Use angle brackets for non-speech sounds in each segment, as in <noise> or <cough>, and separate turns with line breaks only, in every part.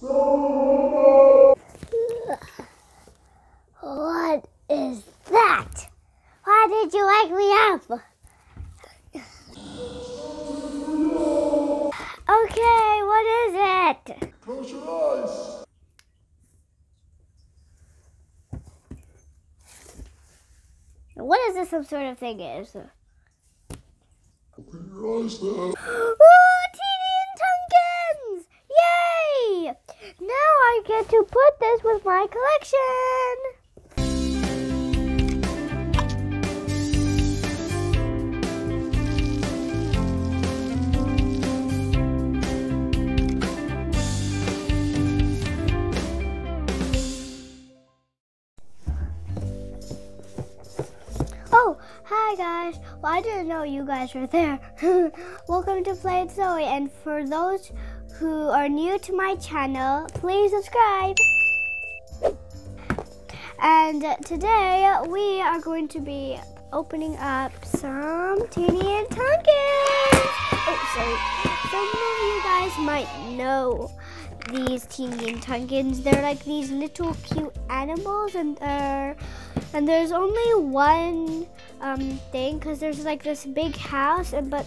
What is that? Why did you wake me up? Okay, what is it?
Close your eyes.
What is this some sort of thing is?
Open your eyes now. <gasps> <gasps>
To put this with my collection. Oh, hi guys. Well, I didn't know you guys were there. <laughs> Welcome to Play It Zoey. And for those who are new to my channel, please subscribe. And today we are going to be opening up some Teeny and Tukkins. Oh, sorry. Some of you guys might know these Teeny and Tukkins. They're like these little cute animals, and they're and there's only one um, thing because there's like this big house, and but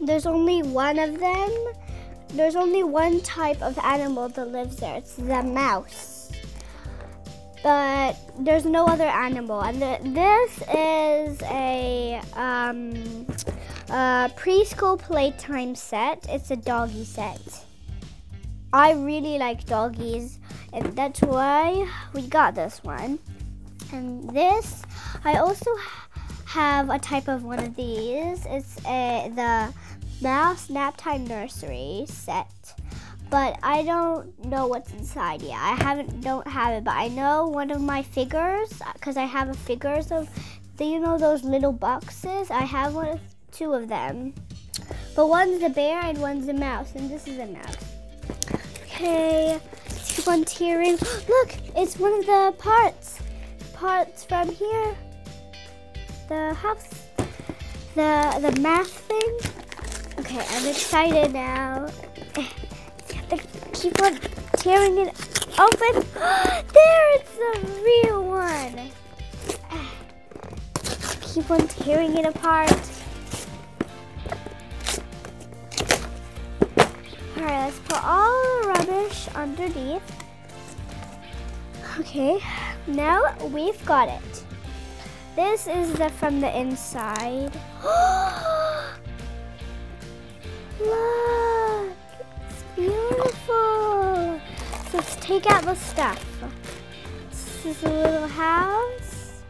there's only one of them. There's only one type of animal that lives there. It's the mouse. But there's no other animal, and the, this is a um, a preschool playtime set. It's a doggy set. I really like doggies, and that's why we got this one. And this, I also have a type of one of these. It's a, the Mouse Naptime Nursery set. But I don't know what's inside yet. I haven't don't have it, but I know one of my figures because I have a figures of, you know those little boxes? I have one, two of them. But one's a bear and one's a mouse, and this is a mouse. Okay, keep on tearing. Look, it's one of the parts parts from here. The house, the the math thing. Okay, I'm excited now. Keep on tearing it open. <gasps> there, it's the real one. Keep on tearing it apart. All right, let's put all the rubbish underneath. Okay, now we've got it. This is the from the inside. <gasps> Oh, Look, it's beautiful. So let's take out the stuff. This is a little house.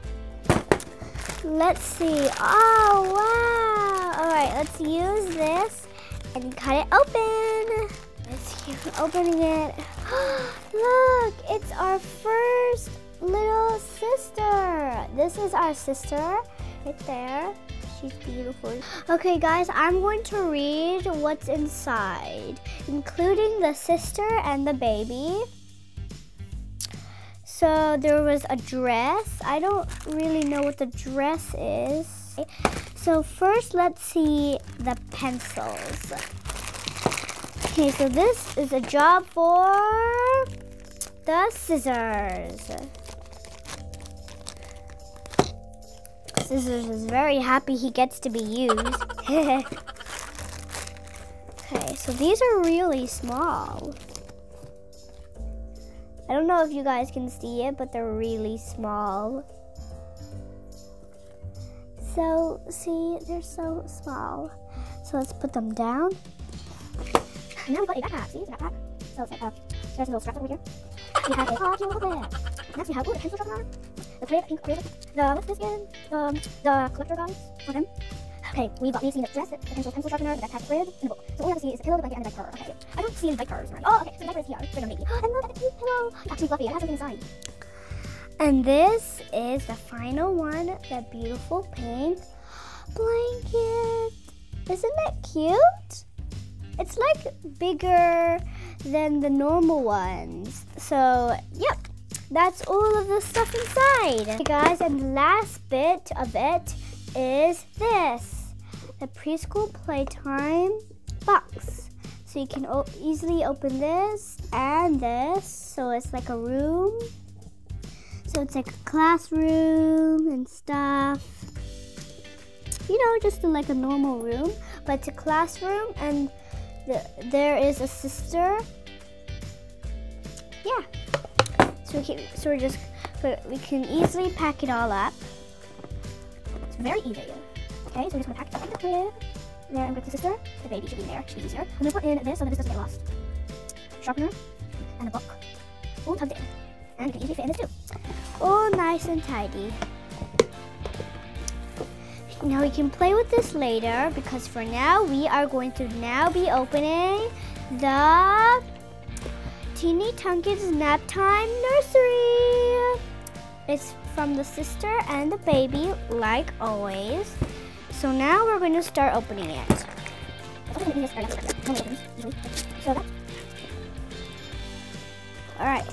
Let's see. Oh, wow. All right, let's use this and cut it open. Let's keep <laughs> opening it. <gasps> Look, it's our first little sister. This is our sister right there. She's beautiful. Okay, guys, I'm going to read what's inside, including the sister and the baby. So there was a dress. I don't really know what the dress is. So first, let's see the pencils. Okay, so this is a job for the scissors. Scissors is very happy he gets to be used. <laughs> okay, so these are really small. I don't know if you guys can see it, but they're really small. So, see, they're so small. So let's put them down. And now we've got a backpack. See, it's a backpack. So it's like, uh, there's a little strap over here. We have a hockey little bag. Next we have, ooh, the pencil. The creative ink creative. The, what's this again? The, the collector guys for them. Okay, we've got, we've seen the dress, the pencil, pencil sharpener, the backpack, grid, and the book. So all we have to see is the pillow, the blanket, and the diaper. Okay, I don't see any diapers. Right? Oh, okay, so the diaper is here the baby. And look at the cute pillow. It's actually fluffy, it has something inside. And this is the final one, the beautiful pink blanket. Isn't it cute? It's like bigger than the normal ones. So, yep, that's all of the stuff inside. Guys, and the last bit of it is this, the preschool playtime box. So So you can easily open this and this. So it's like a room. So it's like a classroom and stuff. You know, just like a normal room, but it's a classroom and the, there is a sister. Yeah. So we can, so we're just, we can easily pack it all up. It's very easy. Okay, so we're just gonna pack it up in the crib. There, I'm with the sister. The baby should be in there. Should be easier. I'm gonna put in this so that this doesn't get lost. Sharpener and a book. All tucked in. And you can easily fit in this too. All nice and tidy. Now we can play with this later because for now we are going to now be opening the Teeny Tukkins Nap Time Nursery. It's from the sister and the baby like always. So now we're going to start opening it. Alright.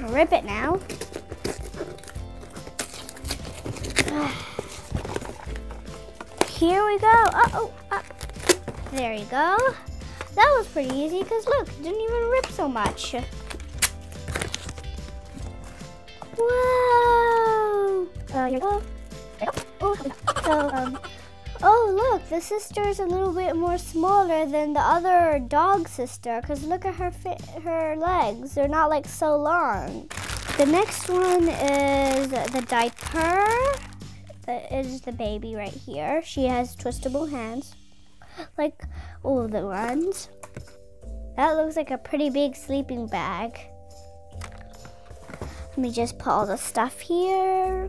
Rip it now. <sighs> Here we go. Uh oh, there you go. That was pretty easy because look, it didn't even rip so much. Wow. Uh, you. Oh, so, um, oh, look, the sister is a little bit more smaller than the other dog sister because look at her her legs. They're not like so long. The next one is the diaper. That is the baby right here. She has twistable hands like all the ones. That looks like a pretty big sleeping bag. Let me just put all the stuff here.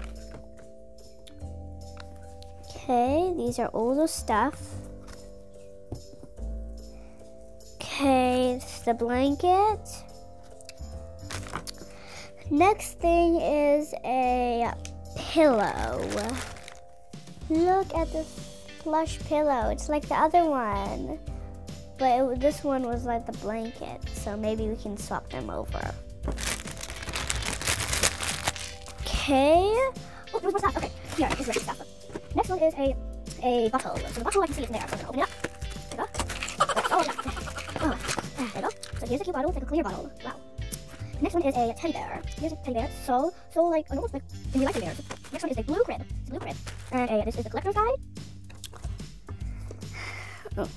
Okay, these are all the stuff. Okay, it's the blanket. Next thing is a pillow. Look at this plush pillow. It's like the other one. But it, this one was like the blanket, so maybe we can swap them over. Okay. Oh, where's my? Okay, here, the stuff. Next one is a a bottle. So the bottle I can see is in there. So I'm gonna open it up. There you go. Oh, yeah. Oh, there you go. So here's a cute bottle. It's like a clear bottle. Wow. Next one is a teddy bear. Here's a teddy bear. So, so like, almost like, you like teddy bears. Next one is a blue crib. It's a blue crib. And a, this is the collector's guide. Oh,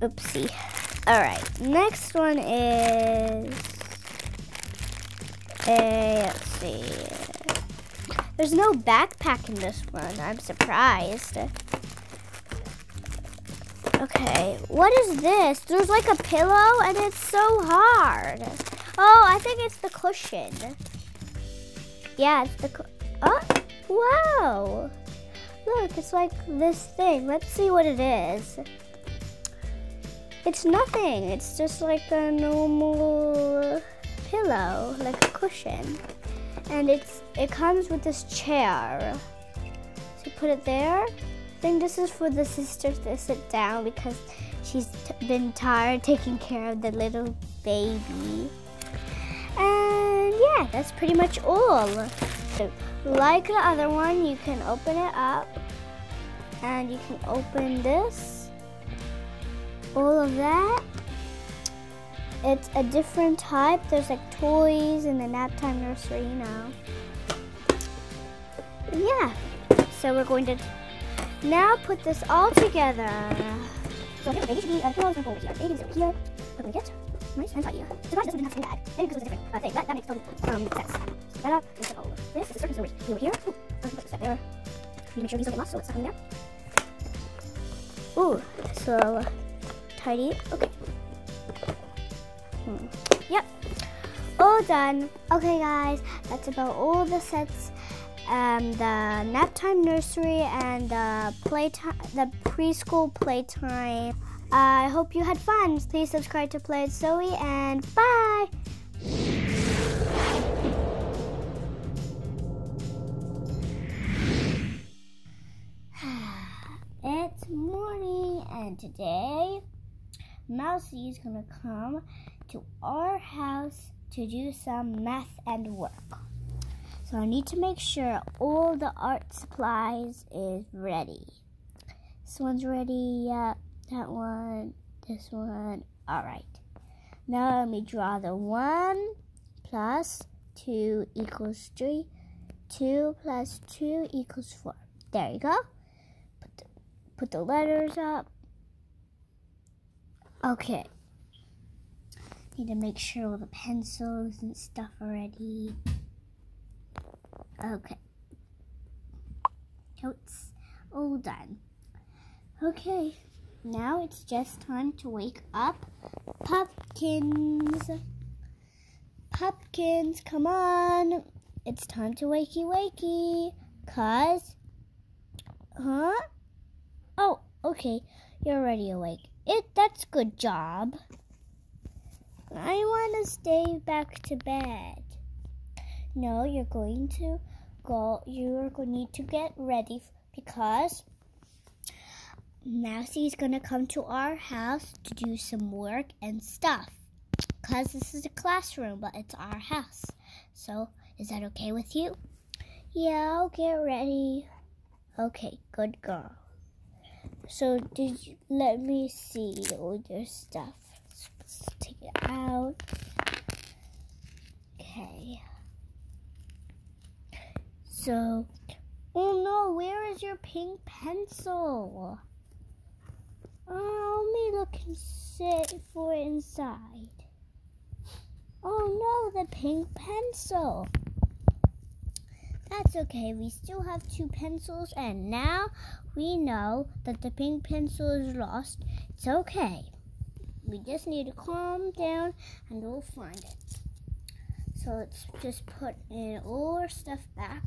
oopsie. All right. Next one is a, let's see. There's no backpack in this one. I'm surprised. Okay, what is this? There's like a pillow and it's so hard. Oh, I think it's the cushion. Yeah, it's the, oh, wow. Look, it's like this thing. Let's see what it is. It's nothing. It's just like a normal pillow, like a cushion. And it's it comes with this chair. So put it there. I think this is for the sister to sit down because she's been tired taking care of the little baby. And yeah, that's pretty much all. So like the other one, you can open it up and you can open this all of that. It's a different type. There's like toys in the nap time nursery now. Yeah, so we're going to now put this all together. So here, baby should be uh, pillows and over here. Babies over here. A blanket. Nice and tidy. This one didn't have something bad. Maybe because it's a different uh, thing. That, that makes total um, sense. Set up. And set all this. Is the circus over here. Ooh, I'm put this there. You make sure these don't get lost, so it's stuck in there. Ooh, so tidy. Okay. Hmm. Yep. All done. Okay, guys, that's about all the sets. Um, the nap time nursery and the playtime, the preschool playtime. I hope you had fun. Please subscribe to Play It Zoey and bye. <sighs> it's morning and today Mousy is gonna come to our house to do some math and work. So I need to make sure all the art supplies is ready. This one's ready, yeah, that one, this one. All right. Now let me draw the 1 plus 2 equals 3. 2 plus 2 equals 4. There you go. Put the, put the letters up. Okay. Need to make sure all the pencils and stuff are ready. Okay. Notes all done. Okay, now it's just time to wake up pumpkins. Pumpkins, come on. It's time to wakey wakey. Cause, huh? Oh, okay, you're already awake. It, that's good job. I want to stay back to bed. No, you're going to go, you're going to need to get ready because Mousie's going to come to our house to do some work and stuff. Because this is a classroom, but it's our house. So, is that okay with you? Yeah, I'll get ready. Okay, good girl. So, did you let me see all your stuff? Let's take it out. Okay. So, oh no, where is your pink pencil? Oh, let me look and sit for inside. Oh no, the pink pencil. That's okay, we still have two pencils and now we know that the pink pencil is lost. It's okay. We just need to calm down and we'll find it. So let's just put in all our stuff back.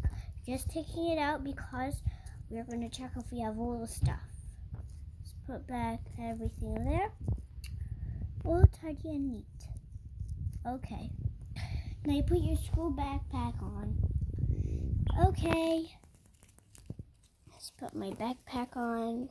Just taking it out because we're going to check if we have all the stuff. Let's put back everything there. All tidy and neat. Okay. Now you put your school backpack on. Okay. Let's put my backpack on.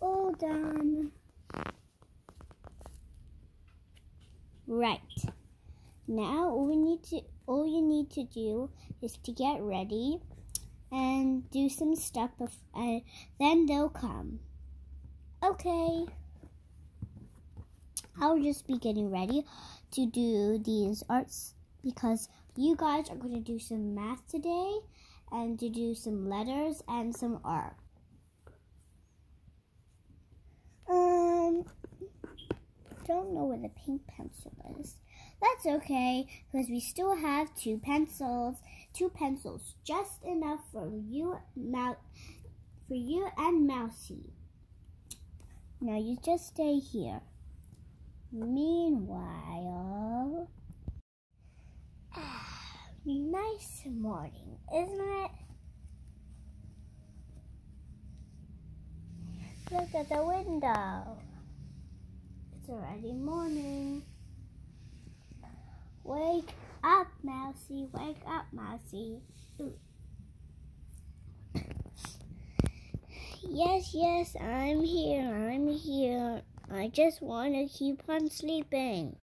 All done. Right. Now all we need to all you need to do is to get ready and do some stuff and then they'll come. Okay. I'll just be getting ready to do these arts because you guys are going to do some math today and to do some letters and some art. Um, don't know where the pink pencil is. That's okay, because we still have two pencils. Two pencils, just enough for you, Mou for you and Mousie. Now you just stay here. Meanwhile, <sighs> nice morning, isn't it? Look at the window. It's already morning. Wake up, Mousie. Wake up, Mousie. yes, yes, I'm here. I'm here. I just want to keep on sleeping.